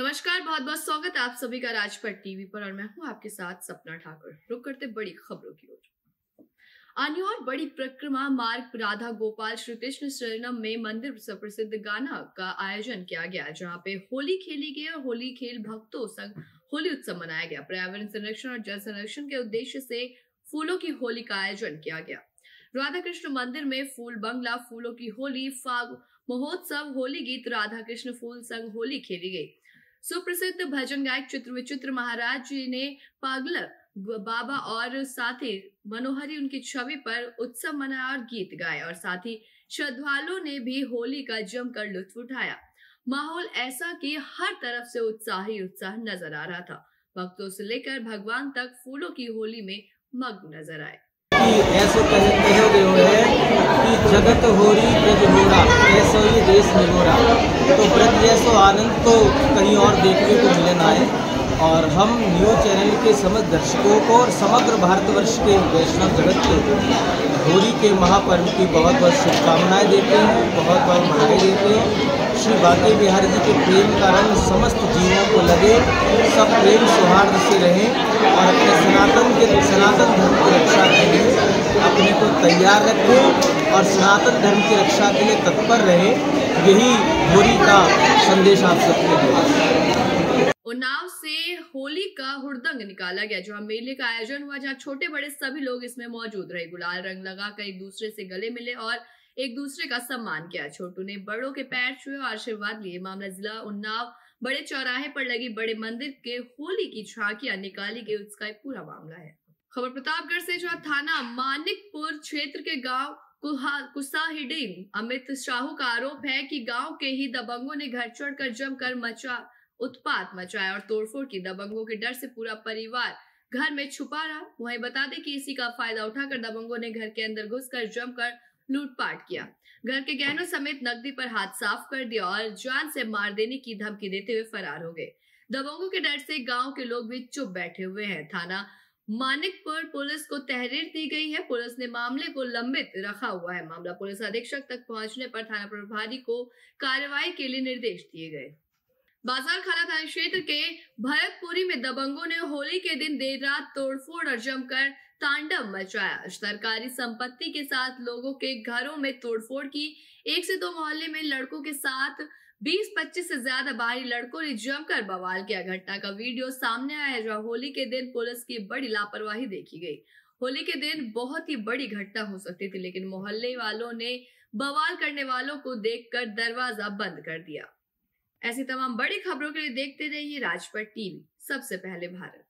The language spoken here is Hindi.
नमस्कार बहुत बहुत स्वागत आप सभी का राजपथ टीवी पर और मैं हूँ आपके साथ सपना ठाकुर। रुक करते बड़ी खबरों की ओर। अन्योर बड़ी परिक्रमा, मार्ग राधा गोपाल श्री कृष्ण शरणम में मंदिर से प्रसिद्ध गाना का आयोजन किया गया, जहाँ पे होली खेली गई और होली खेल भक्तों संग होली उत्सव मनाया गया। पर्यावरण संरक्षण और जल संरक्षण के उद्देश्य से फूलों की होली का आयोजन किया गया। राधा कृष्ण मंदिर में फूल बंगला, फूलों की होली, फाग महोत्सव, होली गीत राधा कृष्ण फूल संग होली खेली गई। सुप्रसिद्ध भजन गायक चित्र विचित्र महाराज जी ने पागल बाबा और साथ ही मनोहरी उनकी छवि पर उत्सव मनाया और गीत गाए और साथ ही श्रद्धालुओं ने भी होली का जमकर लुत्फ उठाया। माहौल ऐसा कि हर तरफ़ से उत्साह ही उत्साह नज़र आ रहा था। भक्तों से लेकर भगवान तक फूलों की होली में मग्न नज़र आए। ऐसे जगत होरी ब्रज होरा ऐसो ही देश निगोरा तो ब्रज जैसो आनंद तो कहीं और देखने को मिले ना आए। और हम न्यूज़ चैनल के समस्त दर्शकों को और समग्र भारतवर्ष के वैष्णव जगत को होली के महापर्व की बहुत बहुत शुभकामनाएँ देते हैं, बहुत बहुत बधाई देते हैं। श्री बाके बिहारी जी के प्रेम का रंग समस्त जीवों को लगे, सब प्रेम सौहार्द से रहें और अपने सनातन के, सनातन धर्म की रक्षा के लिए अपने को तैयार रखें और सनातन धर्म की रक्षा के लिए तत्पर रहे, यही होली का संदेश आप सबके लिए। उन्नाव से होली का हुड़दंग निकाला गया, जहाँ मेले का आयोजन हुआ, जहाँ छोटे बड़े सभी लोग इसमें मौजूद रहे। गुलाल रंग लगाकर एक दूसरे से गले मिले और एक दूसरे का सम्मान किया। छोटू ने बड़ों के पैर छुए और आशीर्वाद लिए। मामला जिला उन्नाव बड़े चौराहे पर लगी बड़े मंदिर के होली की झांकियाँ निकाली गई, उसका एक पूरा मामला है। खबर प्रतापगढ़ से, जहाँ थाना मानिकपुर क्षेत्र के गाँव कुसाहिडीन अमित शाहू का आरोप है कि गाँव के ही दबंगों ने घर चढ़कर जमकर मचा, उत्पात मचाया और तोड़फोड़ की। दबंगों के डर से पूरा परिवार घर में छुपा रहा। वहीं बता दें कि इसी का फ़ायदा उठाकर दबंगों ने घर के अंदर घुसकर जमकर लूटपाट किया। घर के गहनों समेत नकदी पर हाथ साफ़ कर दिया और जान से मार देने की धमकी देते हुए फरार हो गए। दबंगों के डर से गाँव के लोग भी चुप बैठे हुए हैं। थाना मानिकपुर पुलिस को तहरीर दी गई है। पुलिस ने मामले को लंबित रखा हुआ है। मामला पुलिस अधीक्षक तक पहुँचने पर थाना प्रभारी को कार्रवाई के लिए निर्देश दिए गए। बाज़ार खाना थाना क्षेत्र के भरतपुरी में दबंगों ने होली के दिन देर रात तोड़फोड़ और जमकर तांडव मचाया। सरकारी संपत्ति के साथ लोगों के घरों में तोड़फोड़ की। एक से दो मोहल्ले में लड़कों के साथ 20-25 से ज़्यादा बाहरी लड़कों ने जमकर बवाल किया। घटना का वीडियो सामने आया है, जहाँ होली के दिन पुलिस की बड़ी लापरवाही देखी गई। होली के दिन बहुत ही बड़ी घटना हो सकती थी, लेकिन मोहल्ले वालों ने बवाल करने वालों को देखकर दरवाज़ा बंद कर दिया। ऐसी तमाम बड़ी खबरों के लिए देखते रहिए राजपथ टीवी। सबसे पहले भारत।